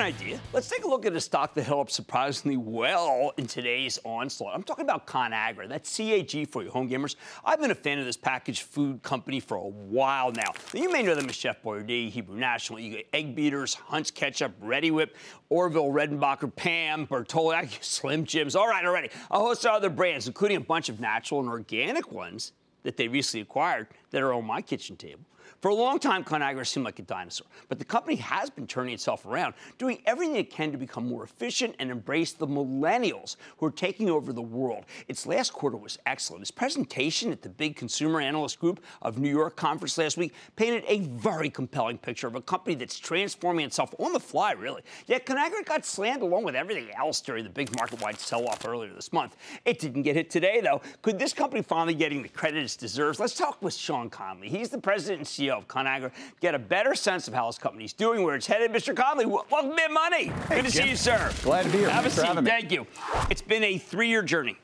idea. Let's take a look at a stock that held up surprisingly well in today's onslaught. I'm talking about ConAgra. That's CAG for you, home gamers. I've been a fan of this packaged food company for a while now. You may know them as Chef Boyardee, Hebrew National, you get Egg Beaters, Hunt's Ketchup, Reddi-wip, Orville, Redenbacher, Pam, Bertolli, Slim Jims. All right, already. A host of other brands, including a bunch of natural and organic ones that they recently acquired that are on my kitchen table. For a long time, ConAgra seemed like a dinosaur, but the company has been turning itself around, doing everything it can to become more efficient and embrace the millennials who are taking over the world. Its last quarter was excellent. Its presentation at the big consumer analyst group of New York conference last week painted a very compelling picture of a company that's transforming itself on the fly, really. Yet ConAgra got slammed along with everything else during the big market-wide sell-off earlier this month. It didn't get hit today, though. Could this company finally getting the credit it deserves? Let's talk with Sean Connolly. He's the president and CEO of ConAgra, get a better sense of how his company's doing, where it's headed. Mr. Connolly, welcome to Money. Hey, Good to Jim. see you, sir. Glad to be here. Have a Thanks for seat. Thank you. It's been a three-year journey.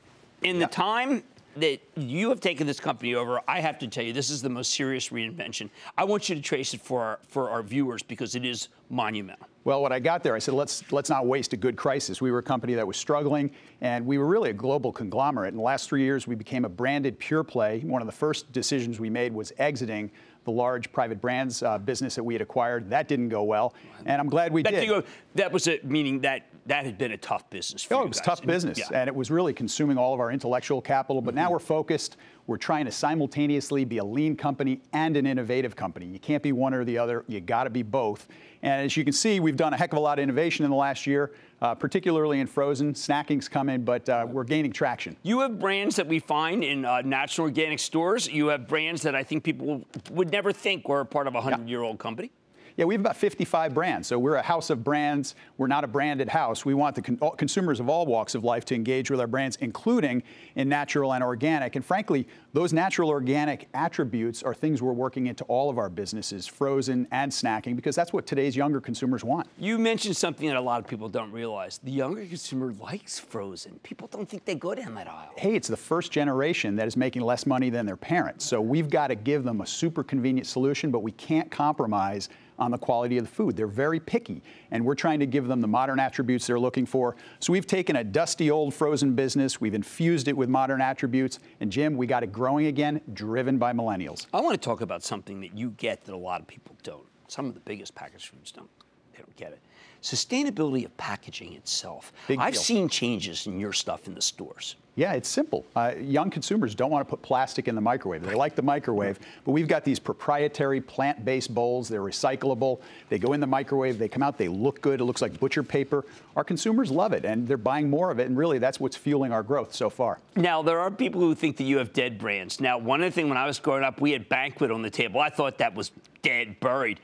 In the time that you have taken this company over, I have to tell you, this is the most serious reinvention. I want you to trace it for our, for our viewers because it is monumental. Well, when I got there, I said, let's let's not waste a good crisis. We were a company that was struggling, and we were really a global conglomerate. In the last three years, we became a branded pure play. One of the first decisions we made was exiting the large private brands uh, business that we had acquired. That didn't go well, and I'm glad we That, did. that was a, meaning that that had been a tough business for Oh, you it was guys. tough business, yeah. and it was really consuming all of our intellectual capital. But now we're focused. We're trying to simultaneously be a lean company and an innovative company. You can't be one or the other. You got to be both. And as you can see, we've done a heck of a lot of innovation in the last year, uh, particularly in frozen. Snacking's coming, but uh, we're gaining traction. You have brands that we find in uh, natural organic stores. You have brands that I think people would never think were a part of a 100 year old company. Yeah, we have about 55 brands. So we're a house of brands. We're not a branded house. We want the con- all- consumers of all walks of life to engage with our brands, including in natural and organic. And frankly, those natural organic attributes are things we're working into all of our businesses, frozen and snacking, because that's what today's younger consumers want. You mentioned something that a lot of people don't realize. The younger consumer likes frozen. People don't think they go down that aisle. Hey, it's the first generation that is making less money than their parents. So we've got to give them a super convenient solution, but we can't compromise on the quality of the food. They're very picky, and we're trying to give them the modern attributes they're looking for. So we've taken a dusty old frozen business, we've infused it with modern attributes, and Jim, we got it growing again, driven by millennials. I want to talk about something that you get that a lot of people don't. Some of the biggest packaged foods don't. They don't get it. Sustainability of packaging itself. Big I've deal. seen changes in your stuff in the stores. Yeah, it's simple. Uh, young consumers don't want to put plastic in the microwave. They like the microwave, but we've got these proprietary plant-based bowls. They're recyclable. They go in the microwave. They come out. They look good. It looks like butcher paper. Our consumers love it, and they're buying more of it. And really, that's what's fueling our growth so far. Now, there are people who think that you have dead brands. Now, one of the things when I was growing up, we had Banquet on the table. I thought that was dead, buried.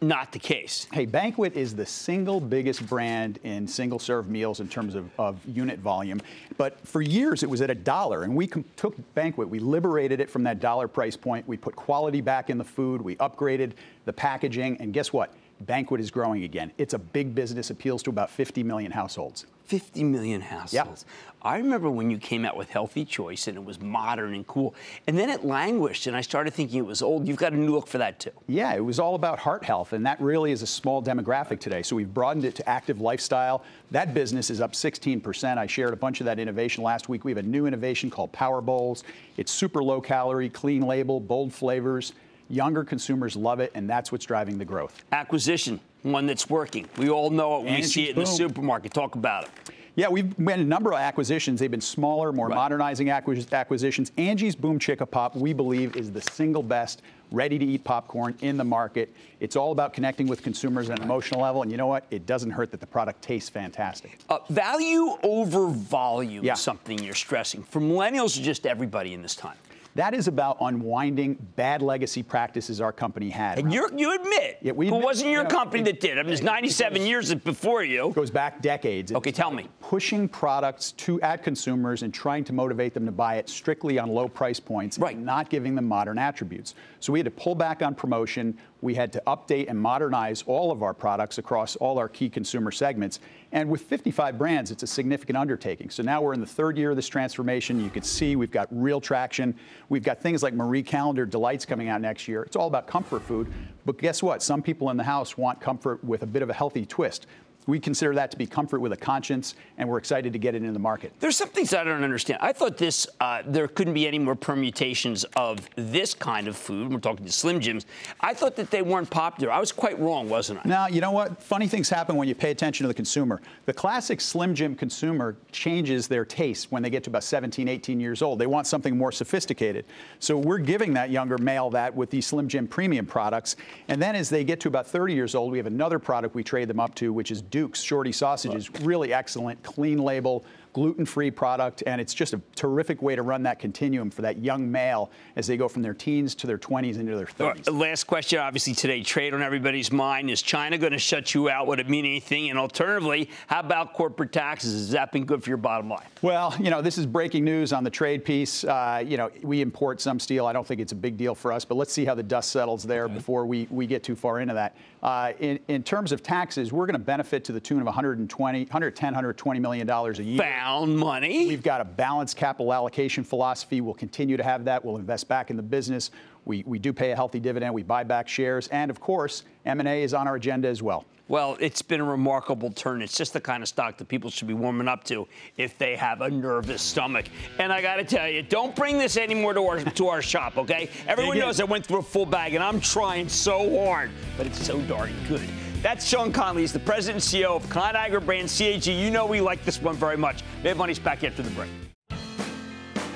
Not the case. Hey, Banquet is the single biggest brand in single serve meals in terms of, of unit volume. But for years, it was at a dollar, and we took Banquet, we liberated it from that dollar price point. We put quality back in the food, we upgraded the packaging, and guess what? Banquet is growing again. It's a big business, appeals to about 50 million households. 50 million households. I remember when you came out with Healthy Choice and it was modern and cool. And then it languished, and I started thinking it was old. You've got a new look for that, too. Yeah, it was all about heart health, and that really is a small demographic today. So we've broadened it to active lifestyle. That business is up 16%. I shared a bunch of that innovation last week. We have a new innovation called Power Bowls. It's super low calorie, clean label, bold flavors. Younger consumers love it, and that's what's driving the growth. Acquisition, one that's working. We all know it. We see it in the supermarket. Talk about it. Yeah, we've made a number of acquisitions. They've been smaller, more Right. modernizing acquisitions. Angie's Boom Chicka Pop, we believe, is the single best ready to eat popcorn in the market. It's all about connecting with consumers at an emotional level, and you know what? It doesn't hurt that the product tastes fantastic. Uh, value over volume Yeah. is something you're stressing. For millennials just everybody in this time. That is about unwinding bad legacy practices our company had. And you're, you admit, Yeah, we but it wasn't your yeah, company it- that did. I mean, it's 97 years before you. It goes back decades. Okay, tell me. Pushing products to at consumers and trying to motivate them to buy it strictly on low price points, Right. not giving them modern attributes. So we had to pull back on promotion. We had to update and modernize all of our products across all our key consumer segments. And with 55 brands, it's a significant undertaking. So now we're in the third year of this transformation. You can see we've got real traction. We've got things like Marie Callender Delights coming out next year. It's all about comfort food. But guess what? Some people in the house want comfort with a bit of a healthy twist. We consider that to be comfort with a conscience, and we're excited to get it into the market. There's some things I don't understand. I thought this uh, there couldn't be any more permutations of this kind of food. We're talking to Slim Jims. I thought that they weren't popular. I was quite wrong, wasn't I? Now, you know what? Funny things happen when you pay attention to the consumer. The classic Slim Jim consumer changes their taste when they get to about 17, 18 years old. They want something more sophisticated. So we're giving that younger male that with these Slim Jim premium products. And then as they get to about 30 years old, we have another product we trade them up to, which is Duke's Shorty Sausages. Really excellent, clean label, gluten-free product, and it's just a terrific way to run that continuum for that young male as they go from their teens to their 20s into their 30s. last question, obviously today, trade on everybody's mind. Is China going to shut you out? Would it mean anything? And alternatively, how about corporate taxes? Has that been good for your bottom line? Well, you know, this is breaking news on the trade piece. Uh, you know, we import some steel. I don't think it's a big deal for us, but let's see how the dust settles there okay. before we, we get too far into that. Uh, in, in terms of taxes, we're going to benefit to the tune of 120, 110, 120 million dollars a year. Found money. We've got a balanced capital allocation philosophy. We'll continue to have that. We'll invest back in the business. We, we do pay a healthy dividend. We buy back shares, and of course, M&A is on our agenda as well. Well, it's been a remarkable turn. It's just the kind of stock that people should be warming up to if they have a nervous stomach. And I got to tell you, don't bring this anymore to our to our shop, okay? Everyone knows I went through a full bag, and I'm trying so hard, but it's so darn good. That's Sean Connolly. He's the president and CEO of ConAgra brand CAG. You know we like this one very much. Mad Money's back after the break.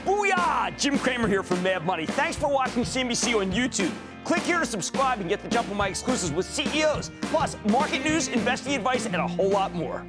Booyah! Jim Cramer here from Mad Money. Thanks for watching CNBC on YouTube. Click here to subscribe and get the jump on my exclusives with CEOs, plus market news, investing advice, and a whole lot more.